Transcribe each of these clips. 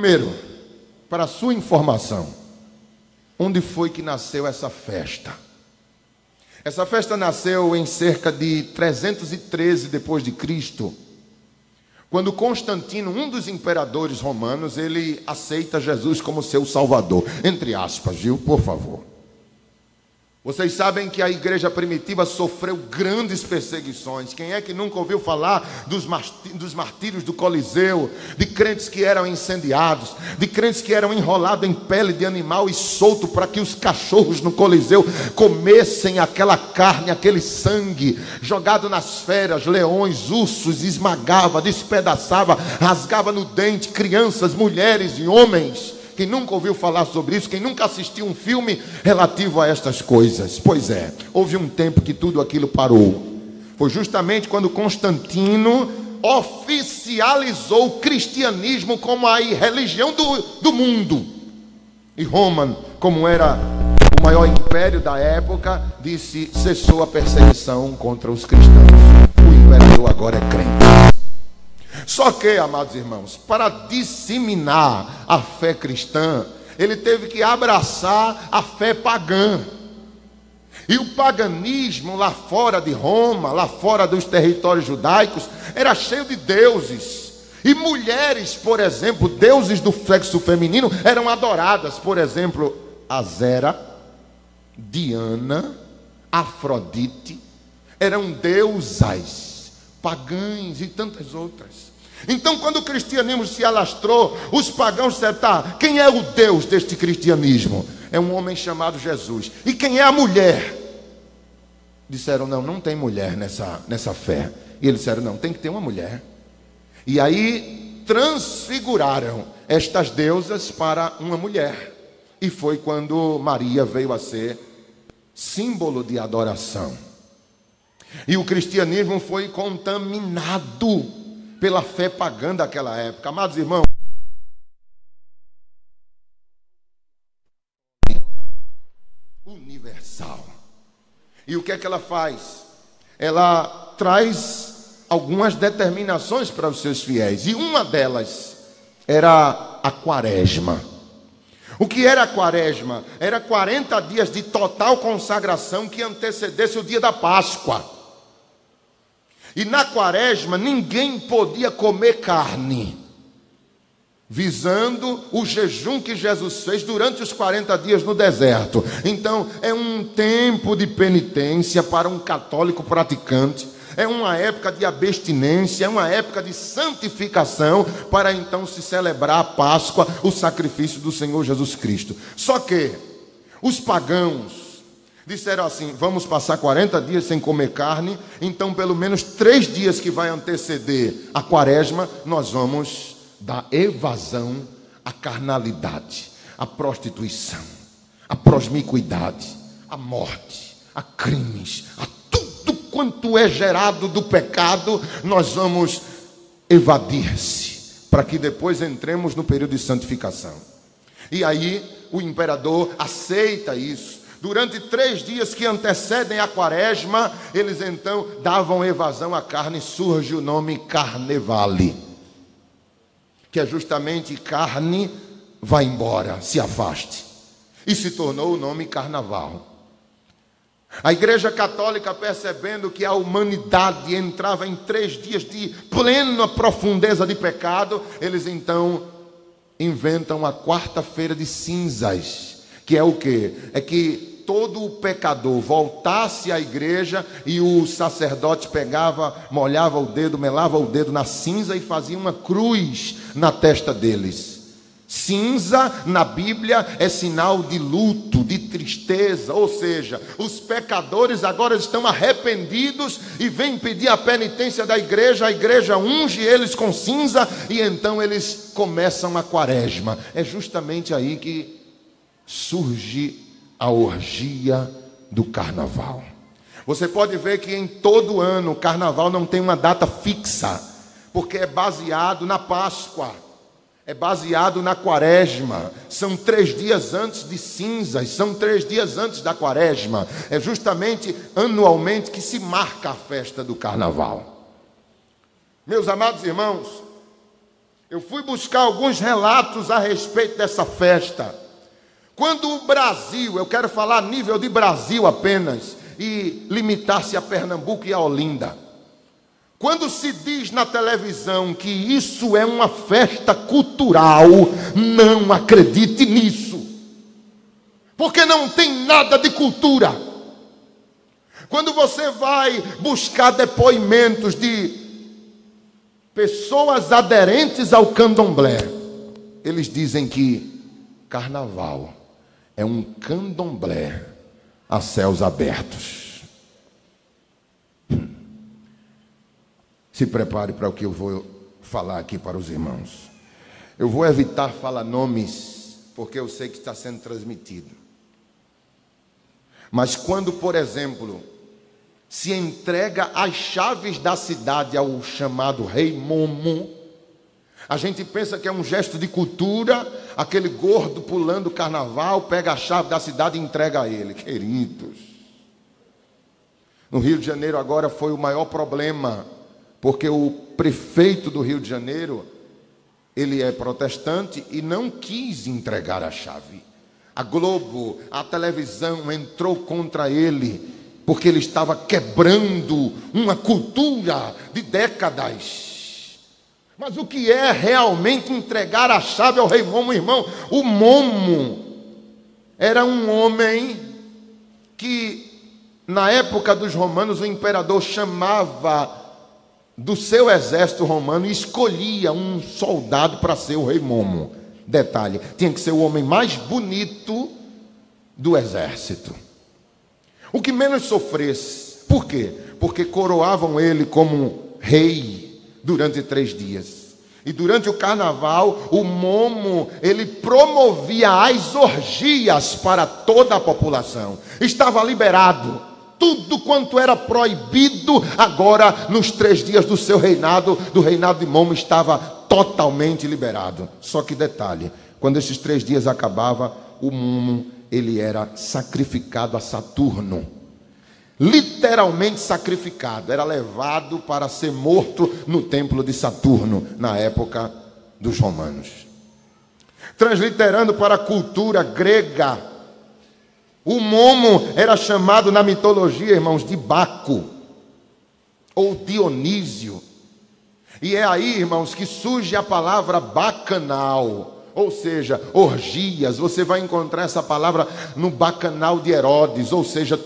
Primeiro, para sua informação, onde foi que nasceu essa festa? Essa festa nasceu em cerca de 313 depois de Cristo, quando Constantino, um dos imperadores romanos, ele aceita Jesus como seu salvador, entre aspas, viu? Por favor. Vocês sabem que a igreja primitiva sofreu grandes perseguições. Quem é que nunca ouviu falar dos, dos martírios do Coliseu, de crentes que eram incendiados, de crentes que eram enrolados em pele de animal e solto para que os cachorros no Coliseu comessem aquela carne, aquele sangue, jogado nas feras, leões, ursos, esmagava, despedaçava, rasgava no dente crianças, mulheres e homens. Quem nunca ouviu falar sobre isso, quem nunca assistiu um filme relativo a estas coisas? Pois é, houve um tempo que tudo aquilo parou. Foi justamente quando Constantino oficializou o cristianismo como a religião do, do mundo. E Roma, como era o maior império da época, disse: cessou a perseguição contra os cristãos. O imperador agora é crente. Só que, amados irmãos, para disseminar a fé cristã, ele teve que abraçar a fé pagã. E o paganismo lá fora de Roma, lá fora dos territórios judaicos, era cheio de deuses. E mulheres, por exemplo, deuses do sexo feminino, eram adoradas. Por exemplo, Azera, Diana, Afrodite, eram deusas pagãs e tantas outras. Então, quando o cristianismo se alastrou, os pagãos disseram: tá, quem é o Deus deste cristianismo? É um homem chamado Jesus. E quem é a mulher? Disseram: não, não tem mulher nessa, nessa fé. E eles disseram: não, tem que ter uma mulher. E aí transfiguraram estas deusas para uma mulher. E foi quando Maria veio a ser símbolo de adoração. E o cristianismo foi contaminado pela fé pagã daquela época. Amados irmãos, universal. E o que é que ela faz? Ela traz algumas determinações para os seus fiéis, e uma delas era a quaresma. O que era a quaresma? Era 40 dias de total consagração que antecedesse o dia da Páscoa. E na quaresma ninguém podia comer carne, visando o jejum que Jesus fez durante os 40 dias no deserto. Então, é um tempo de penitência para um católico praticante. É uma época de abstinência, é uma época de santificação para então se celebrar a Páscoa, o sacrifício do Senhor Jesus Cristo. Só que os pagãos, disseram assim: vamos passar 40 dias sem comer carne, então pelo menos três dias que vai anteceder a quaresma, nós vamos dar evasão à carnalidade, à prostituição, à prosmicuidade, à morte, a crimes, a tudo quanto é gerado do pecado, nós vamos evadir-se, para que depois entremos no período de santificação. E aí o imperador aceita isso Durante três dias que antecedem a quaresma, eles então davam evasão à carne, surge o nome carnevale, que é justamente carne vai embora, se afaste, e se tornou o nome carnaval. A Igreja Católica, percebendo que a humanidade entrava em três dias de plena profundeza de pecado, eles então inventam a quarta-feira de cinzas, que é o que? É que todo pecador voltasse à igreja e o sacerdote pegava, molhava o dedo, melava o dedo na cinza e fazia uma cruz na testa deles. Cinza na Bíblia é sinal de luto, de tristeza, ou seja, os pecadores agora estão arrependidos e vêm pedir a penitência da igreja, a igreja unge eles com cinza e então eles começam a quaresma. É justamente aí que surge a orgia do carnaval. Você pode ver que em todo ano o carnaval não tem uma data fixa, porque é baseado na Páscoa, é baseado na Quaresma. São três dias antes de cinzas, são três dias antes da Quaresma. É justamente anualmente que se marca a festa do carnaval. Meus amados irmãos, Eu fui buscar alguns relatos a respeito dessa festa. Quando o Brasil, eu quero falar a nível de Brasil apenas, e limitar-se a Pernambuco e a Olinda. Quando se diz na televisão que isso é uma festa cultural, não acredite nisso, porque não tem nada de cultura. Quando você vai buscar depoimentos de pessoas aderentes ao candomblé, eles dizem que carnaval é um candomblé a céus abertos. Se prepare para o que eu vou falar aqui para os irmãos. Eu vou evitar falar nomes, porque eu sei que está sendo transmitido. Mas quando, por exemplo, se entrega as chaves da cidade ao chamado rei Momo, a gente pensa que é um gesto de cultura, aquele gordo pulando o carnaval, pega a chave da cidade e entrega a ele. Queridos, no Rio de Janeiro agora foi o maior problema, porque o prefeito do Rio de Janeiro, ele é protestante e não quis entregar a chave. A Globo, a televisão entrou contra ele, porque ele estava quebrando uma cultura de décadas. Mas o que é realmente entregar a chave ao rei Momo, irmão? O Momo era um homem que, na época dos romanos, o imperador chamava do seu exército romano e escolhia um soldado para ser o rei Momo. Detalhe: tinha que ser o homem mais bonito do exército. O que menos sofresse. Por quê? Porque coroavam ele como rei durante três dias. E durante o carnaval, o Momo, ele promovia as orgias para toda a população. Estava liberado. Tudo quanto era proibido, agora, nos três dias do seu reinado, do reinado de Momo, estava totalmente liberado. Só que detalhe: quando esses três dias acabava, o Momo, ele era sacrificado a Saturno literalmente sacrificado, era levado para ser morto no templo de Saturno, na época dos romanos. Transliterando para a cultura grega, o momo era chamado na mitologia, irmãos, de Baco ou Dionísio. E é aí, irmãos, que surge a palavra bacanal ou seja, orgias, você vai encontrar essa palavra no bacanal de Herodes, ou seja,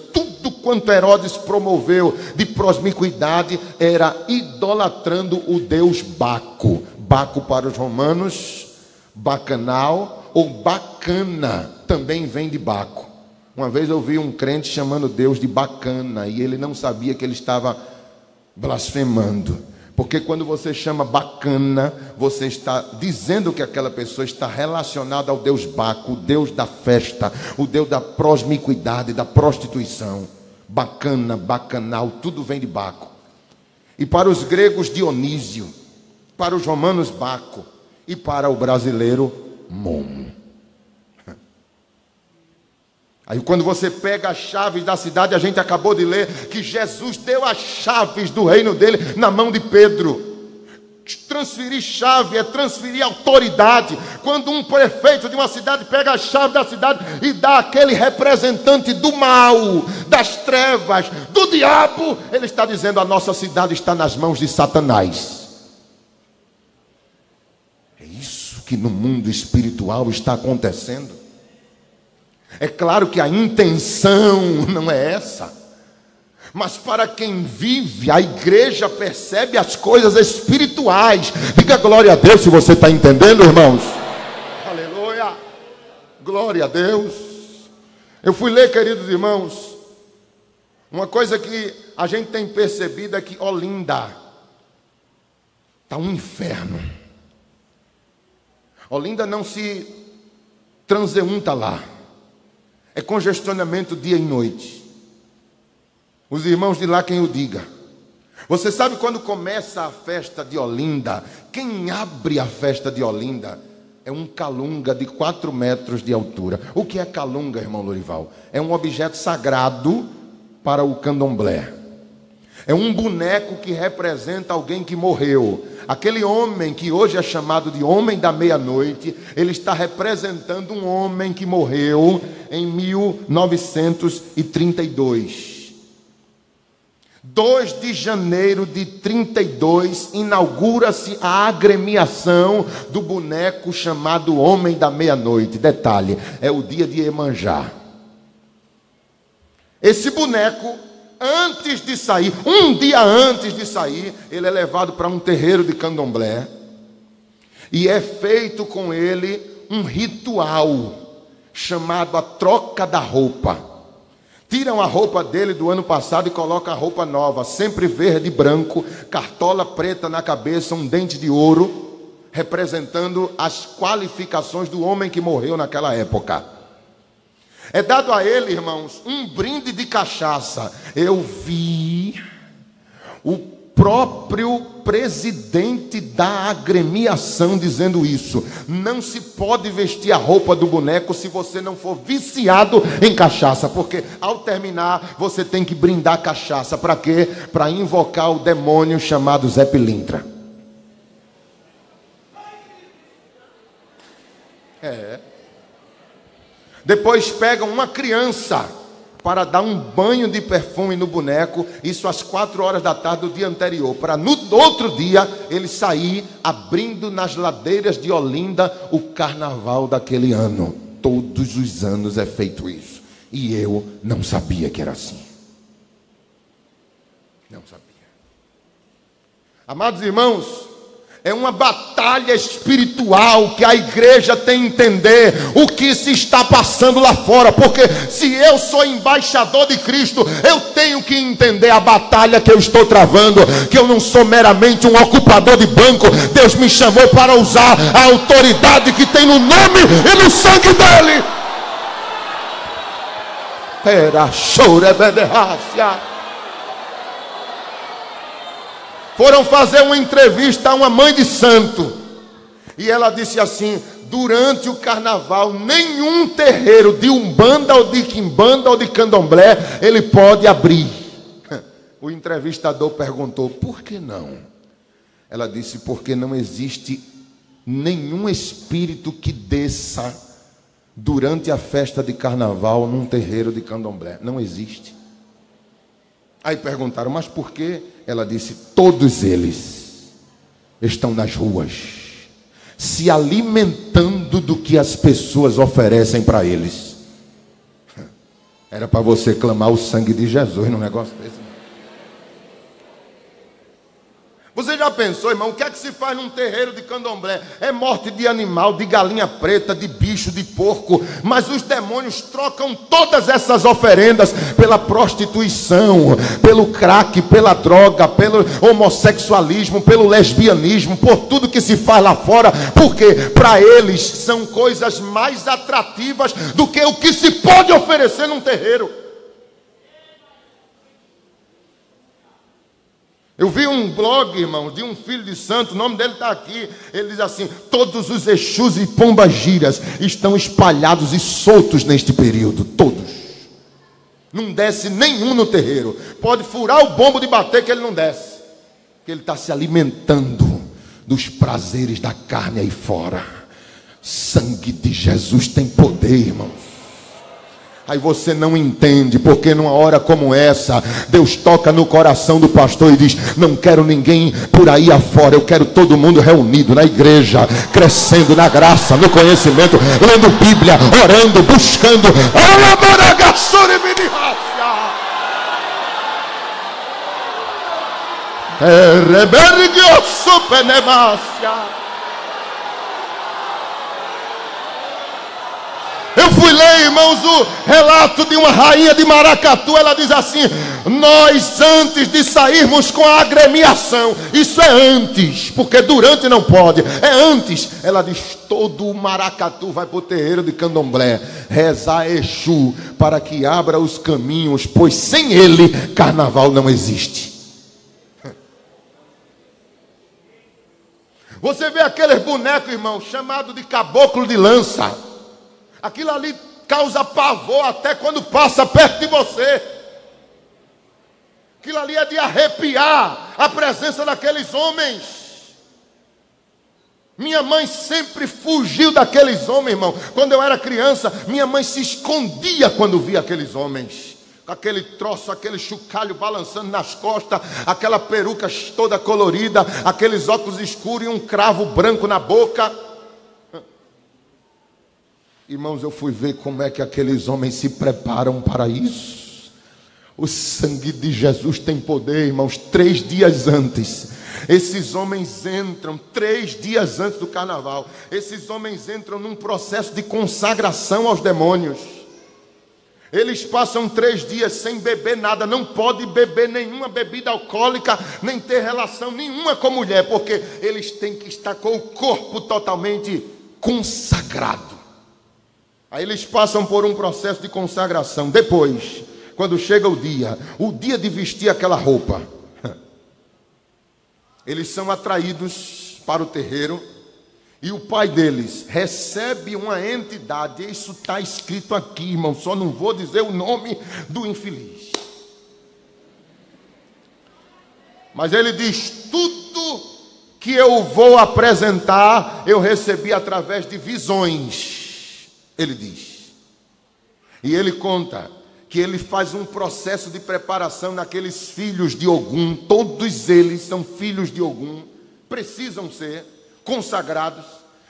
quanto Herodes promoveu de prosmicuidade era idolatrando o deus Baco. Baco para os romanos, bacanal ou bacana, também vem de Baco. Uma vez eu vi um crente chamando Deus de bacana e ele não sabia que ele estava blasfemando. Porque quando você chama bacana, você está dizendo que aquela pessoa está relacionada ao Deus Baco, o Deus da festa, o Deus da prosmicuidade, da prostituição. Bacana, bacanal, tudo vem de Baco. E para os gregos, Dionísio. Para os romanos, Baco. E para o brasileiro, Momo. Aí quando você pega as chaves da cidade, a gente acabou de ler que Jesus deu as chaves do reino dele na mão de Pedro. Transferir chave é transferir autoridade. Quando um prefeito de uma cidade pega a chave da cidade e dá aquele representante do mal, das trevas, do diabo, ele está dizendo: a nossa cidade está nas mãos de Satanás. É isso que no mundo espiritual está acontecendo. É claro que a intenção não é essa. Mas para quem vive, a igreja percebe as coisas espirituais. Diga glória a Deus se você está entendendo, irmãos. Aleluia. Glória a Deus. Eu fui ler, queridos irmãos, uma coisa que a gente tem percebido é que Olinda está um inferno. Olinda não se transeunta lá. É congestionamento dia e noite. Os irmãos de lá, quem o diga. Você sabe quando começa a festa de Olinda? Quem abre a festa de Olinda é um calunga de 4 metros de altura. O que é calunga, irmão Lorival? É um objeto sagrado para o candomblé. É um boneco que representa alguém que morreu. Aquele homem que hoje é chamado de homem da meia-noite, ele está representando um homem que morreu em 1932. 2 de janeiro de 32, inaugura-se a agremiação do boneco chamado Homem da Meia-Noite. Detalhe: é o dia de Emanjá. Esse boneco, antes de sair, um dia antes de sair, ele é levado para um terreiro de candomblé e é feito com ele um ritual chamado a troca da roupa. Tiram a roupa dele do ano passado e colocam a roupa nova, sempre verde e branco, cartola preta na cabeça, um dente de ouro, representando as qualificações do homem que morreu naquela época. É dado a ele, irmãos, um brinde de cachaça. Eu vi o próprio presidente da agremiação dizendo isso. Não se pode vestir a roupa do boneco se você não for viciado em cachaça, porque ao terminar você tem que brindar cachaça. Para quê? Para invocar o demônio chamado Zé Pilintra. É. Depois pegam uma criança para dar um banho de perfume no boneco, isso às quatro horas da tarde do dia anterior, para no outro dia ele sair abrindo nas ladeiras de Olinda o carnaval daquele ano. Todos os anos é feito isso. E eu não sabia que era assim. Não sabia. Amados irmãos, é uma batalha espiritual que a igreja tem que entender o que se está passando lá fora, porque se eu sou embaixador de Cristo, eu tenho que entender a batalha que eu estou travando, que eu não sou meramente um ocupador de banco, Deus me chamou para usar a autoridade que tem no nome e no sangue dele. Era chore foram fazer uma entrevista a uma mãe de santo. E ela disse assim: durante o carnaval, nenhum terreiro de umbanda ou de quimbanda ou de candomblé ele pode abrir. O entrevistador perguntou: por que não? Ela disse: porque não existe nenhum espírito que desça durante a festa de carnaval num terreiro de candomblé. Não existe. Aí perguntaram: mas por que? Ela disse: Todos eles estão nas ruas, se alimentando do que as pessoas oferecem para eles. Era para você clamar o sangue de Jesus num negócio desse. Você já pensou, irmão, o que é que se faz num terreiro de candomblé? É morte de animal, de galinha preta, de bicho, de porco. Mas os demônios trocam todas essas oferendas pela prostituição, pelo crack, pela droga, pelo homossexualismo, pelo lesbianismo, por tudo que se faz lá fora. Porque para eles são coisas mais atrativas do que o que se pode oferecer num terreiro. Eu vi um blog, irmão, de um filho de santo, o nome dele está aqui. Ele diz assim: todos os Exus e pombagiras estão espalhados e soltos neste período. Todos. Não desce nenhum no terreiro. Pode furar o bombo de bater que ele não desce. Que ele está se alimentando dos prazeres da carne aí fora. Sangue de Jesus tem poder, irmãos. Aí você não entende, porque numa hora como essa, Deus toca no coração do pastor e diz: Não quero ninguém por aí afora, eu quero todo mundo reunido na igreja, crescendo na graça, no conhecimento, lendo Bíblia, orando, buscando. Rebergio supenemácia. Ler, irmãos, o relato de uma rainha de Maracatu. Ela diz assim: Nós, antes de sairmos com a agremiação, isso é antes, porque durante não pode, é antes. Ela diz: Todo o Maracatu vai para o terreiro de candomblé, rezar Exu, para que abra os caminhos, pois sem ele, carnaval não existe. Você vê aqueles bonecos, irmão, chamado de caboclo de lança. Aquilo ali causa pavor até quando passa perto de você. Aquilo ali é de arrepiar a presença daqueles homens. Minha mãe sempre fugiu daqueles homens, irmão. Quando eu era criança, minha mãe se escondia quando via aqueles homens. Com aquele troço, aquele chocalho balançando nas costas, aquela peruca toda colorida, aqueles óculos escuros e um cravo branco na boca. Irmãos, eu fui ver como é que aqueles homens se preparam para isso. O sangue de Jesus tem poder, irmãos. Três dias antes, esses homens entram, três dias antes do carnaval, esses homens entram num processo de consagração aos demônios. Eles passam três dias sem beber nada, não pode beber nenhuma bebida alcoólica, nem ter relação nenhuma com mulher, porque eles têm que estar com o corpo totalmente consagrado. Aí eles passam por um processo de consagração. Depois, quando chega o dia, o dia de vestir aquela roupa, eles são atraídos para o terreiro e o pai deles recebe uma entidade, isso está escrito aqui, irmão, só não vou dizer o nome do infeliz. Mas ele diz: tudo que eu vou apresentar, eu recebi através de visões. Ele diz. E ele conta que ele faz um processo de preparação naqueles filhos de Ogum, todos eles são filhos de Ogum, precisam ser consagrados,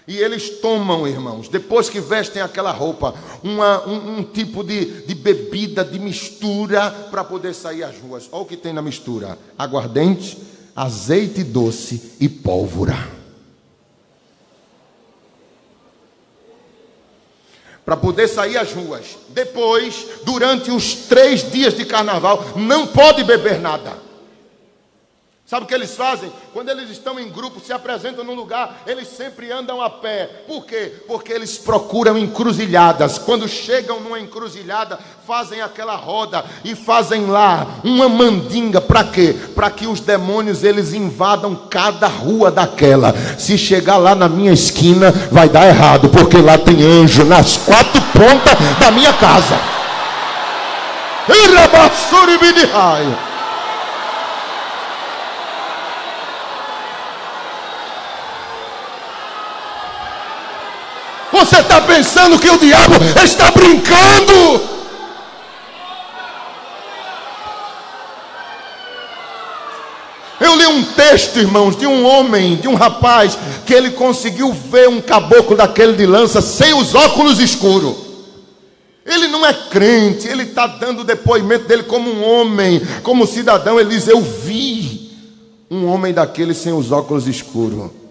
e eles tomam, irmãos, depois que vestem aquela roupa, uma, um, um, tipo de, de bebida, de mistura, para poder sair às ruas. Olha o que tem na mistura: aguardente, azeite doce e pólvora. Para poder sair às ruas. Depois, durante os três dias de carnaval, não pode beber nada. Sabe o que eles fazem? Quando eles estão em grupo, se apresentam num lugar, eles sempre andam a pé. Por quê? Porque eles procuram encruzilhadas. Quando chegam numa encruzilhada, fazem aquela roda e fazem lá uma mandinga. Para quê? Para que os demônios eles invadam cada rua daquela. Se chegar lá na minha esquina, vai dar errado, porque lá tem anjo nas quatro pontas da minha casa. Irabassuri Você está pensando que o diabo está brincando? Eu li um texto, irmãos, de um homem, de um rapaz, que ele conseguiu ver um caboclo daquele de lança sem os óculos escuros. Ele não é crente, ele está dando depoimento dele como um homem, como cidadão. Ele diz: Eu vi um homem daquele sem os óculos escuros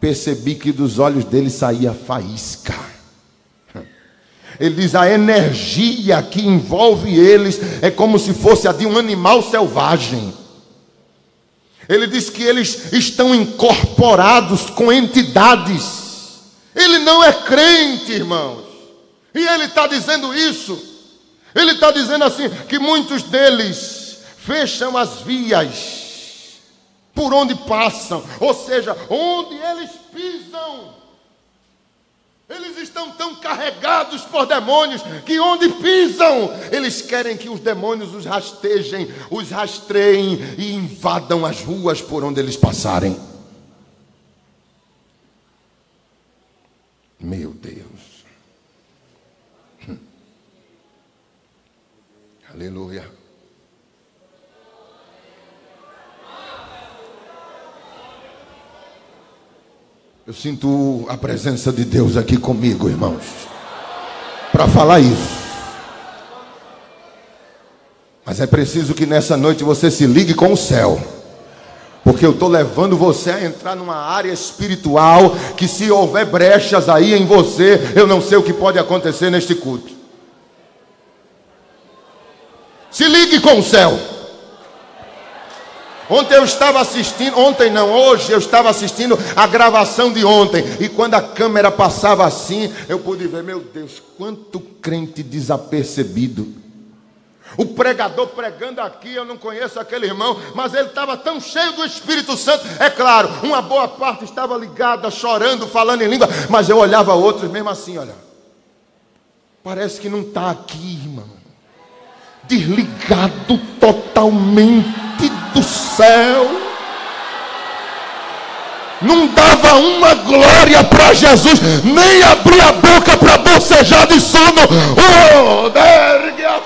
percebi que dos olhos dele saía faísca. Ele diz: a energia que envolve eles é como se fosse a de um animal selvagem. Ele diz que eles estão incorporados com entidades. Ele não é crente, irmãos. E ele está dizendo isso. Ele está dizendo assim: que muitos deles fecham as vias por onde passam, ou seja, onde eles pisam. Eles estão tão carregados por demônios que onde pisam, eles querem que os demônios os rastejem, os rastreiem e invadam as ruas por onde eles passarem. Meu Deus. Hum. Aleluia. Eu sinto a presença de Deus aqui comigo, irmãos, para falar isso. Mas é preciso que nessa noite você se ligue com o céu. Porque eu estou levando você a entrar numa área espiritual que, se houver brechas aí em você, eu não sei o que pode acontecer neste culto. Se ligue com o céu. Ontem eu estava assistindo, ontem não, hoje eu estava assistindo a gravação de ontem. E quando a câmera passava assim, eu pude ver, meu Deus, quanto crente desapercebido. O pregador pregando aqui, eu não conheço aquele irmão, mas ele estava tão cheio do Espírito Santo. É claro, uma boa parte estava ligada, chorando, falando em língua, mas eu olhava outros mesmo assim, olha. Parece que não está aqui, irmão. desligado totalmente céu não dava uma glória para Jesus, nem abria a boca para bocejar de sono. Oh, dergue a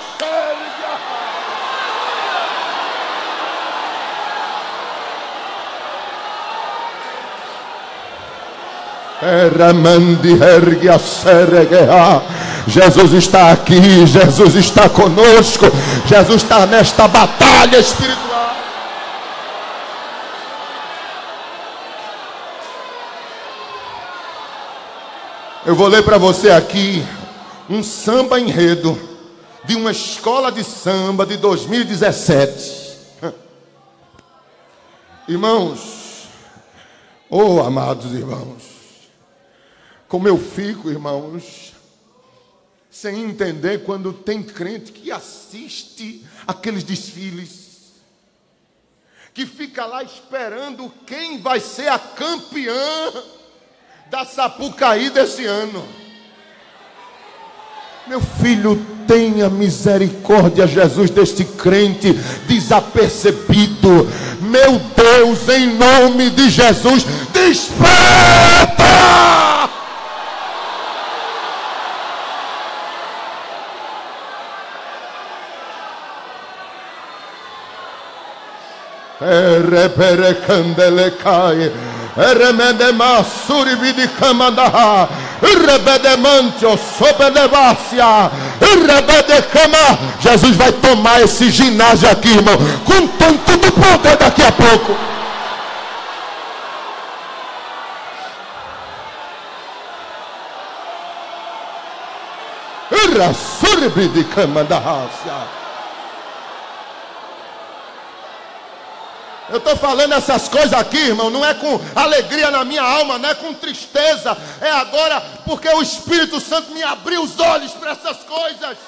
Jesus está aqui, Jesus está conosco, Jesus está nesta batalha espiritual. Eu vou ler para você aqui um samba enredo de uma escola de samba de 2017. Irmãos, oh amados irmãos, como eu fico, irmãos, sem entender quando tem crente que assiste aqueles desfiles, que fica lá esperando quem vai ser a campeã da Sapucaí desse ano. Meu filho, tenha misericórdia, Jesus, deste crente desapercebido. Meu Deus, em nome de Jesus, desperta! Pere, pere, candele, cai. Remedema suribidi kamandaha. Rebedemantio sobedevácia. Rebedecama. Jesus vai tomar esse ginásio aqui, irmão, com tanto de poder daqui a pouco. Suribidi kamandaha. Eu estou falando essas coisas aqui, irmão, não é com alegria na minha alma, não é com tristeza, é agora porque o Espírito Santo me abriu os olhos para essas coisas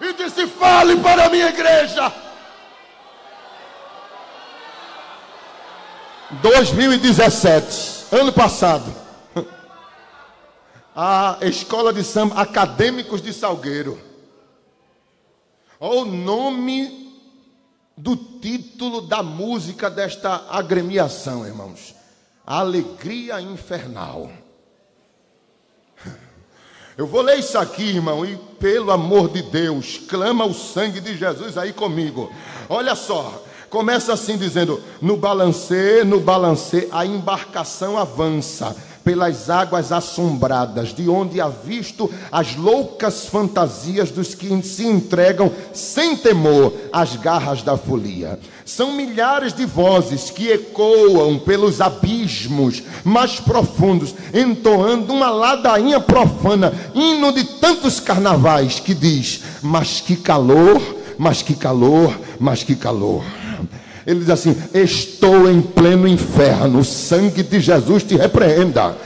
e disse: fale para a minha igreja. 2017, ano passado, a escola de samba Acadêmicos de Salgueiro. Olha o nome do título da música desta agremiação, irmãos. Alegria infernal. Eu vou ler isso aqui, irmão, e pelo amor de Deus, clama o sangue de Jesus aí comigo. Olha só, começa assim dizendo: No balancê, no balancê, a embarcação avança pelas águas assombradas, de onde há visto as loucas fantasias dos que se entregam sem temor às garras da folia. São milhares de vozes que ecoam pelos abismos mais profundos, entoando uma ladainha profana, hino de tantos carnavais que diz: Mas que calor, mas que calor, mas que calor. Ele diz assim: Estou em pleno inferno, o sangue de Jesus te repreenda.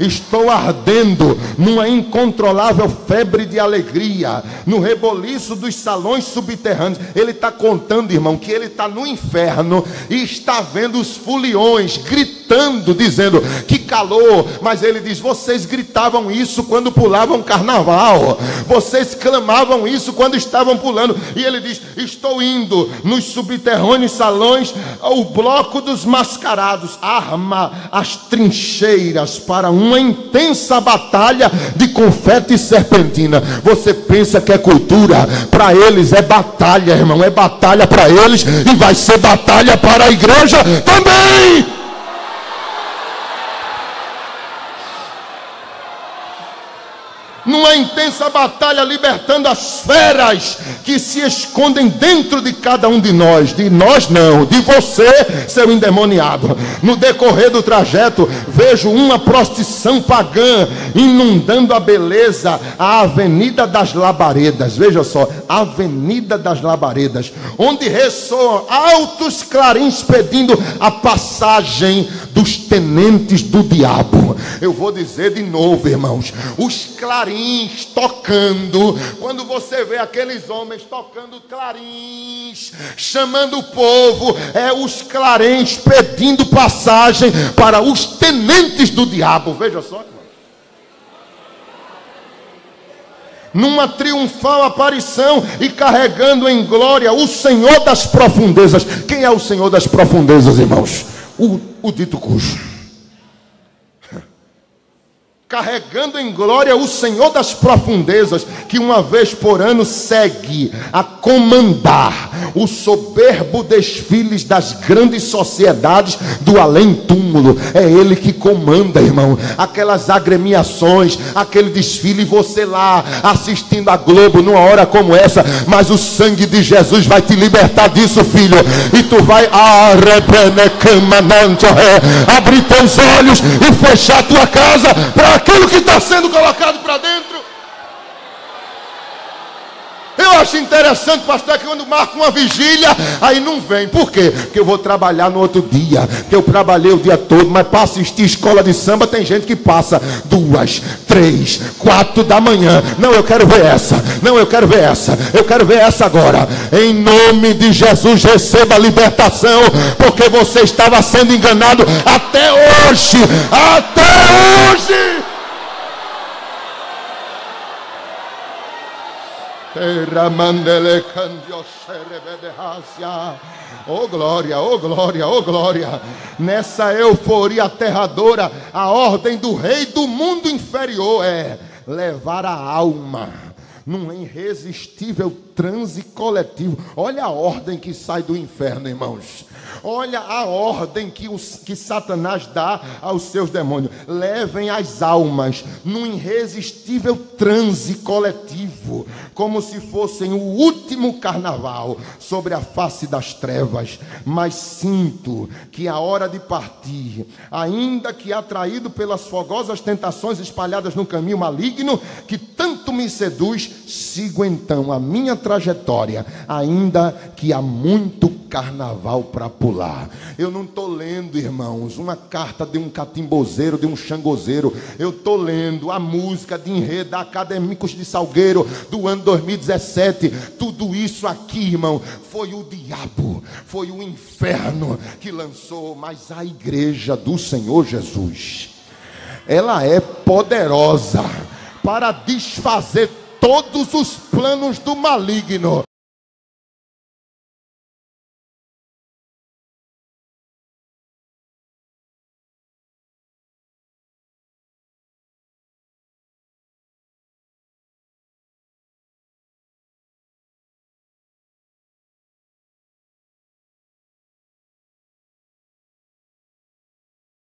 Estou ardendo numa incontrolável febre de alegria, no reboliço dos salões subterrâneos. Ele está contando, irmão, que ele está no inferno e está vendo os foliões gritando, dizendo que calor. Mas ele diz: vocês gritavam isso quando pulavam carnaval, vocês clamavam isso quando estavam pulando. E ele diz: estou indo nos subterrâneos salões, o bloco dos mascarados arma as trincheiras para um uma intensa batalha de confete e serpentina. Você pensa que é cultura, para eles é batalha, irmão, é batalha para eles e vai ser batalha para a igreja também. Numa intensa batalha libertando as feras que se escondem dentro de cada um de nós, de nós não, de você, seu endemoniado. No decorrer do trajeto, vejo uma prostituição pagã inundando a beleza, a Avenida das Labaredas. Veja só, Avenida das Labaredas, onde ressoam altos clarins pedindo a passagem dos tenentes do diabo. Eu vou dizer de novo, irmãos, os clarins tocando, quando você vê aqueles homens tocando clarins, chamando o povo, é os clarins pedindo passagem para os tenentes do diabo. Veja só. numa triunfal aparição e carregando em glória o Senhor das profundezas. Quem é o Senhor das profundezas, irmãos? O, o dito cujo carregando em glória o Senhor das profundezas, que uma vez por ano segue a comandar o soberbo desfiles das grandes sociedades do além-túmulo. É Ele que comanda, irmão, aquelas agremiações, aquele desfile, você lá assistindo a Globo numa hora como essa, mas o sangue de Jesus vai te libertar disso, filho, e tu vai abrir teus olhos e fechar tua casa para aquilo que está sendo colocado para dentro. Eu acho interessante, pastor, que quando marca uma vigília, aí não vem. Por quê? Porque eu vou trabalhar no outro dia. Que eu trabalhei o dia todo, mas para assistir escola de samba, tem gente que passa duas, três, quatro da manhã. Não, eu quero ver essa. Não, eu quero ver essa. Eu quero ver essa agora. Em nome de Jesus, receba a libertação, porque você estava sendo enganado até hoje. Até hoje. Oh glória, oh glória, oh glória. Nessa euforia aterradora, a ordem do rei do mundo inferior é levar a alma num irresistível transe coletivo. Olha a ordem que sai do inferno, irmãos. Olha a ordem que, os, que Satanás dá aos seus demônios. Levem as almas num irresistível transe coletivo, como se fossem o último carnaval sobre a face das trevas. Mas sinto que a hora de partir, ainda que atraído pelas fogosas tentações espalhadas no caminho maligno, que tanto me seduz, sigo então a minha trajetória, ainda que há muito carnaval para pular. Eu não estou lendo, irmãos, uma carta de um catimbozeiro, de um xangozeiro. Eu estou lendo a música de enredo Acadêmicos de Salgueiro do ano 2017. Tudo isso aqui, irmão, foi o diabo, foi o inferno que lançou, mas a igreja do Senhor Jesus, ela é poderosa para desfazer todos os planos do maligno.